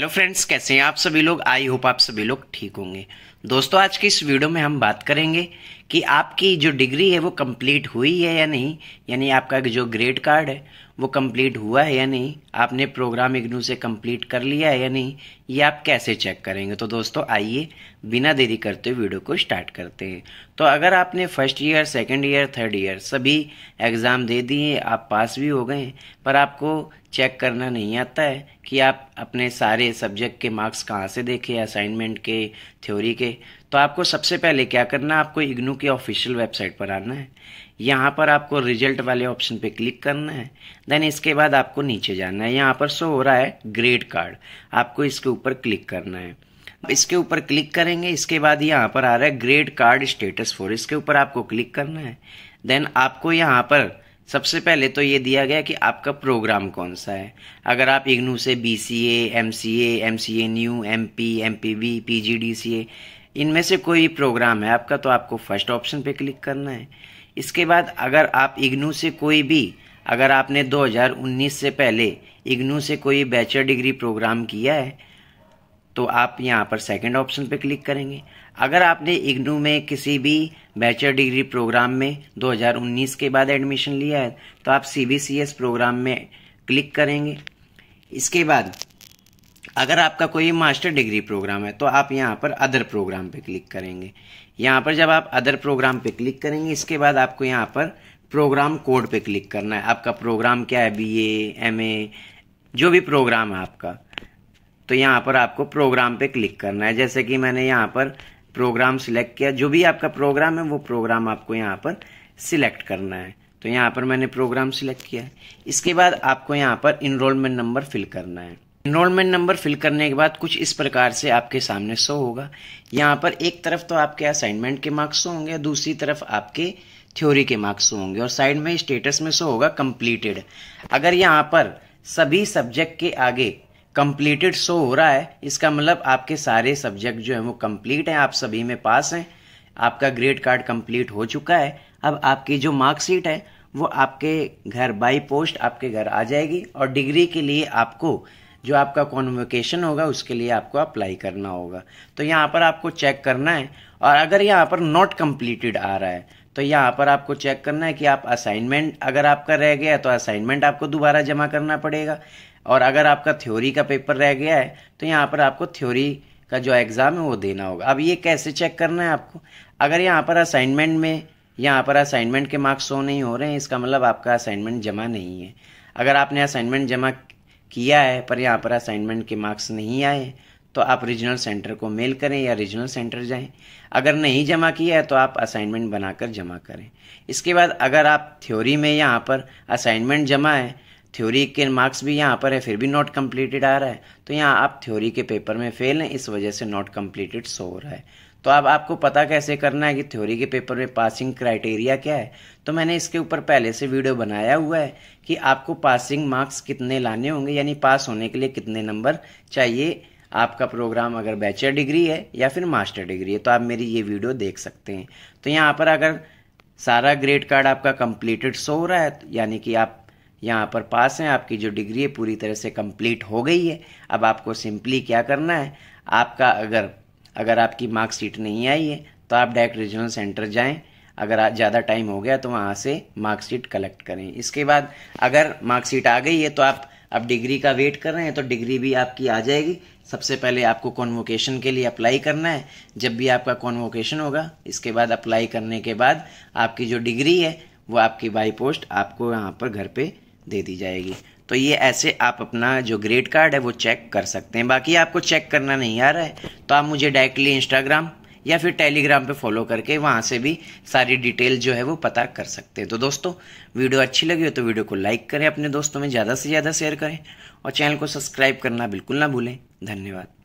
Hello friends कैसे हैं आप सभी लोग? आई होप आप सभी लोग ठीक होंगे। दोस्तों, आज की इस वीडियो में हम बात करेंगे कि आपकी जो डिग्री है, वो कंप्लीट हुई है या नहीं? यानी आपका जो ग्रेड कार्ड है, वो कंप्लीट हुआ है या नहीं? आपने प्रोग्राम इग्नू से कंप्लीट कर लिया है या नहीं? ये आप कैसे चेक करेंगे? तो दोस्तों, आइए बिना देरी करते हुए वीडियो को स्टार्ट करते हैं। तो अगर आपने first year, second year, third year सभी एग्ज़ाम दे दिए, आप पास भी हो गए, पर आपको चेक करना नहीं आता है कि आप अपने सारे सब्जेक्ट के मार्क्स कहाँ से देखे, असाइनमेंट के, थ्योरी के तो आपको सबसे पहले क्या करना है, आपको इग्नू की ऑफिशियल वेबसाइट पर आना है। यहाँ पर आपको रिज़ल्ट वाले ऑप्शन पे क्लिक करना है। देन इसके बाद आपको नीचे जाना है। यहाँ पर शो हो रहा है ग्रेड कार्ड आपको इसके ऊपर क्लिक करना है। इसके ऊपर क्लिक करेंगे, इसके बाद यहाँ पर आ रहा है ग्रेड कार्ड स्टेटस फोर इसके ऊपर आपको क्लिक करना है। देन आपको यहाँ पर सबसे पहले तो ये दिया गया कि आपका प्रोग्राम कौन सा है। अगर आप इग्नू से B C A M C A M C A new M P M P V P G D C A इनमें से कोई भी प्रोग्राम है, आपका तो आपको फ़र्स्ट ऑप्शन पे क्लिक करना है। इसके बाद अगर आप इग्नू से कोई भी, अगर आपने 2019 से पहले इग्नू से कोई बैचलर डिग्री प्रोग्राम किया है तो आप यहाँ पर सेकंड ऑप्शन पे क्लिक करेंगे। अगर आपने इग्नू में किसी भी बैचलर डिग्री प्रोग्राम में 2019 के बाद एडमिशन लिया है तो आप सी प्रोग्राम में क्लिक करेंगे। इसके बाद अगर आपका कोई मास्टर डिग्री प्रोग्राम है तो आप यहाँ पर अदर प्रोग्राम पे क्लिक करेंगे। यहाँ पर जब आप अदर प्रोग्राम पे क्लिक करेंगे, इसके बाद आपको यहाँ पर प्रोग्राम कोड पे क्लिक करना है। आपका प्रोग्राम क्या है? बी एम ए जो भी प्रोग्राम है आपका तो यहाँ पर आपको प्रोग्राम पे क्लिक करना है। जैसे कि मैंने यहाँ पर प्रोग्राम सिलेक्ट किया, जो भी आपका प्रोग्राम है, वो प्रोग्राम आपको यहाँ पर सिलेक्ट करना है। तो यहाँ पर मैंने प्रोग्राम सिलेक्ट किया है। इसके बाद आपको यहाँ पर इनरोलमेंट नंबर फिल करना है। इनरोलमेंट नंबर फिल करने के बाद कुछ इस प्रकार से आपके सामने शो होगा। यहाँ पर एक तरफ़ तो आपके असाइनमेंट के मार्क्स होंगे, दूसरी तरफ़ आपके थ्योरी के मार्क्स होंगे और साइड में स्टेटस में शो होगा कंप्लीटेड अगर यहाँ पर सभी सब्जेक्ट के आगे कंप्लीटेड शो हो रहा है, इसका मतलब आपके सारे सब्जेक्ट जो है वो कंप्लीट हैं, आप सभी में पास हैं, आपका ग्रेड कार्ड कंप्लीट हो चुका है, अब आपकी जो मार्कशीट है, वो आपके घर बाई पोस्ट आपके घर आ जाएगी और डिग्री के लिए आपको जो आपका कॉन्वोकेशन होगा, उसके लिए आपको अप्लाई करना होगा। तो यहाँ पर आपको चेक करना है और अगर यहाँ पर नॉट कम्प्लीटेड आ रहा है तो यहाँ पर आपको चेक करना है कि आप असाइनमेंट अगर आपका रह गया है तो असाइनमेंट आपको दोबारा जमा करना पड़ेगा। और अगर आपका थ्योरी का पेपर रह गया है तो यहाँ पर आपको थ्योरी का जो एग्ज़ाम है, वो देना होगा। अब ये कैसे चेक करना है आपको? अगर यहाँ पर असाइनमेंट में, यहाँ पर असाइनमेंट के मार्क्स शो नहीं हो रहे हैं, इसका मतलब आपका असाइनमेंट जमा नहीं है। अगर आपने असाइनमेंट जमा किया है, पर यहाँ पर असाइनमेंट के मार्क्स नहीं आए तो आप रीजनल सेंटर को मेल करें या रीजनल सेंटर जाएँ। अगर नहीं जमा किया है तो आप असाइनमेंट बनाकर जमा करें। इसके बाद अगर आप थ्योरी में यहाँ पर असाइनमेंट जमा है थ्योरी के मार्क्स भी यहाँ पर है, फिर भी नॉट कंप्लीटेड आ रहा है तो यहाँ आप थ्योरी के पेपर में फेल हैं, इस वजह से नॉट कम्प्लीटेड शो हो रहा है। तो अब आपको पता कैसे करना है कि थ्योरी के पेपर में पासिंग क्राइटेरिया क्या है? तो मैंने इसके ऊपर पहले से वीडियो बनाया हुआ है कि आपको पासिंग मार्क्स कितने लाने होंगे, यानी पास होने के लिए कितने नंबर चाहिए। आपका प्रोग्राम अगर बैचलर डिग्री है या फिर मास्टर डिग्री है तो आप मेरी ये वीडियो देख सकते हैं। तो यहाँ पर अगर सारा ग्रेड कार्ड आपका कंप्लीटेड शो हो रहा है, यानी कि आप यहाँ पर पास हैं, आपकी जो डिग्री है पूरी तरह से कंप्लीट हो गई है, अब आपको सिंपली क्या करना है? आपका अगर अगर आपकी मार्कशीट नहीं आई है तो आप डायरेक्ट रीजनल सेंटर जाएँ। अगर ज़्यादा टाइम हो गया तो वहाँ से मार्कशीट कलेक्ट करें। इसके बाद अगर मार्कशीट आ गई है तो आप अब डिग्री का वेट कर रहे हैं तो डिग्री भी आपकी आ जाएगी। सबसे पहले आपको कॉन्वोकेशन के लिए अप्लाई करना है। जब भी आपका कॉन्वोकेशन होगा, इसके बाद अप्लाई करने के बाद आपकी जो डिग्री है, वो आपकी बाई पोस्ट आपको यहाँ पर घर पे दे दी जाएगी। तो ये ऐसे आप अपना जो ग्रेड कार्ड है वो चेक कर सकते हैं। बाकी आपको चेक करना नहीं आ रहा है तो आप मुझे डायरेक्टली इंस्टाग्राम या फिर टेलीग्राम पे फॉलो करके वहाँ से भी सारी डिटेल जो है वो पता कर सकते हैं। तो दोस्तों, वीडियो अच्छी लगी हो तो वीडियो को लाइक करें, अपने दोस्तों में ज़्यादा से ज़्यादा शेयर करें और चैनल को सब्सक्राइब करना बिल्कुल ना भूलें। धन्यवाद।